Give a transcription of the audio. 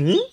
Hmm?